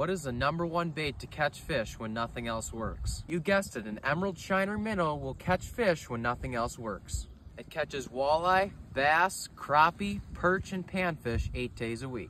What is the number one bait to catch fish when nothing else works? You guessed it, an emerald shiner minnow will catch fish when nothing else works. It catches walleye, bass, crappie, perch, and panfish eight days a week.